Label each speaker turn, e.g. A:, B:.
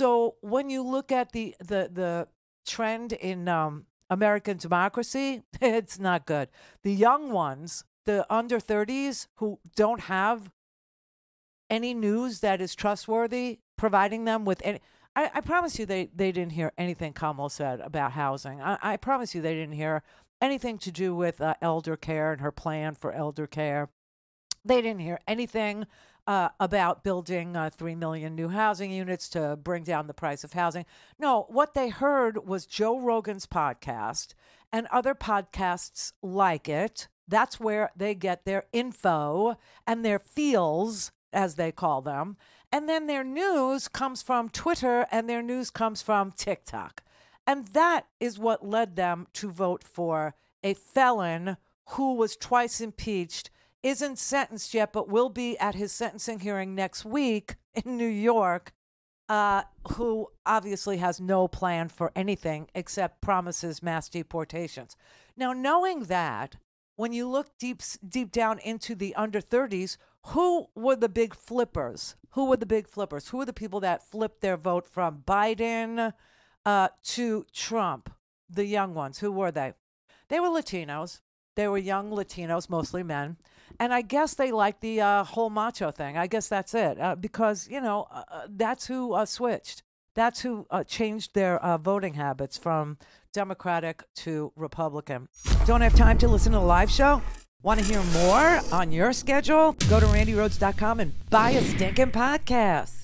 A: so when you look at the the the trend in um, American democracy, it's not good. The young ones, the under 30s who don't have any news that is trustworthy, providing them with any. I, I promise you, they, they didn't hear anything Kamala said about housing. I, I promise you, they didn't hear anything to do with uh, elder care and her plan for elder care. They didn't hear anything uh, about building uh, 3 million new housing units to bring down the price of housing. No, what they heard was Joe Rogan's podcast and other podcasts like it. That's where they get their info and their feels, as they call them. And then their news comes from Twitter and their news comes from TikTok. And that is what led them to vote for a felon who was twice impeached, isn't sentenced yet, but will be at his sentencing hearing next week in New York, uh, who obviously has no plan for anything except promises mass deportations. Now, knowing that, when you look deep deep down into the under 30s, who were the big flippers? Who were the big flippers? Who were the people that flipped their vote from Biden uh, to Trump? The young ones. Who were they? They were Latinos. They were young Latinos, mostly men. And I guess they liked the uh, whole macho thing. I guess that's it. Uh, because, you know, uh, uh that's who uh, switched. That's who uh, changed their voting habits from Democratic to Republican. Don't have time to listen to the live show? Want to hear more on your schedule? Go to randirhodes.com and buy a stinking podcast.